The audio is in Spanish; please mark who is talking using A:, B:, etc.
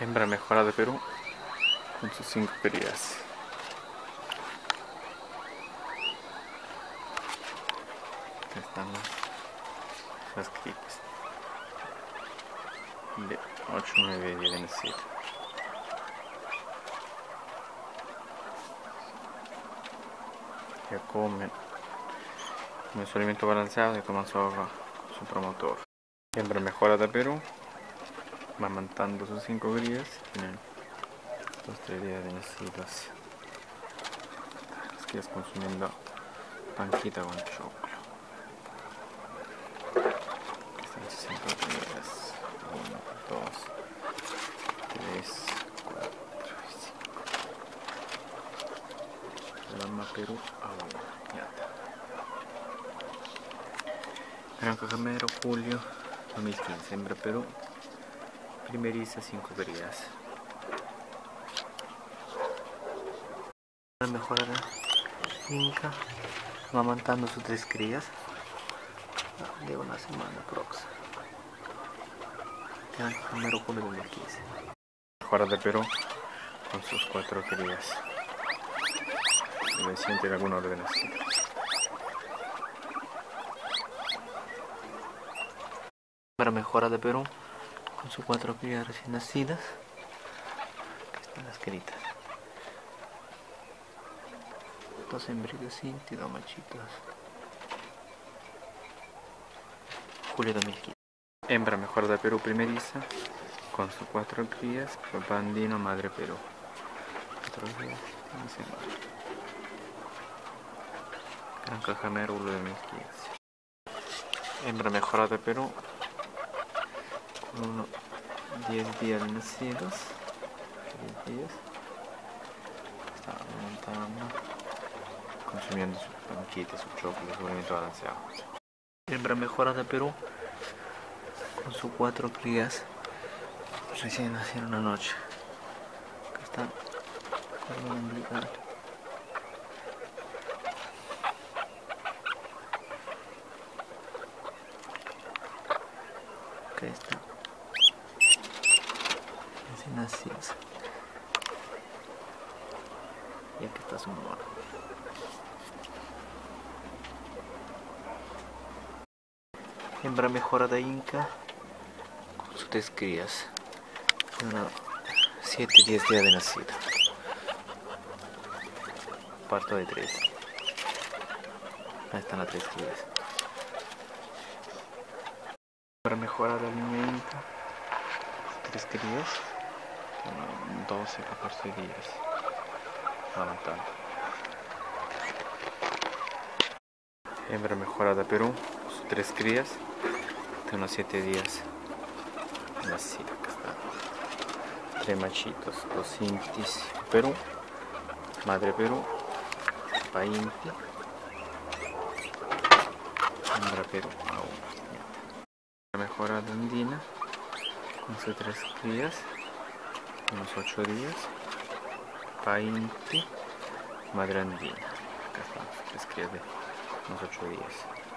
A: Hembra mejora de Perú con sus cinco crías. Aquí están las, las crías. De 8, 9 y 10 Ya comen. Con su alimento balanceado y toman su su promotor. Hembra mejora de Perú amamantando sus cinco crías tienen dos días de nacidos las crías consumiendo panquita con choclo. Están sus cinco crías uno, dos, tres, cuatro y cinco. Lama Perú aún Granja Camero, Julio 2015, Hembra Perú primeriza cinco crías. La mejora de Inca, amamantando sus tres crías de una semana próxima. Ya, primero julio de 2015. Mejora de Perú con sus cuatro crías. Debe siente alguna ordenación. Para mejora de Perú con sus cuatro crías recién nacidas. Aquí están las critas. Dos hembritas y dos machitos. Julio 2015. Hembra mejor de Perú primeriza con sus cuatro crías, papá andino, madre Perú. Cuatro días, Gran Cajamero, Julio 2015. Hembra mejor de Perú 10 días nacidos 10 días está alimentando consumiendo su panquita, su chocolate, su alimento balanceado. Hembra mejora de Perú. Con sus cuatro crías recién nacieron anoche. Acá están con umbilical acá está nacidos. Y aquí está su mamá. Hembra mejora de Inca con sus tres crías. 7 10 días de nacida. Parto de 3. Ahí están las tres crías. Mejorar el alimento, tres crías. 12, 14 días levantando. Hembra mejorada Perú, sus tres crías, de unos 7 días nacida. Tres machitos, dos intis Perú, madre Perú, pa inti, hembra Perú, aún. Mejorada andina, con sus tres crías unos 8 días. Painti Madrandina acá estamos, de unos 8 días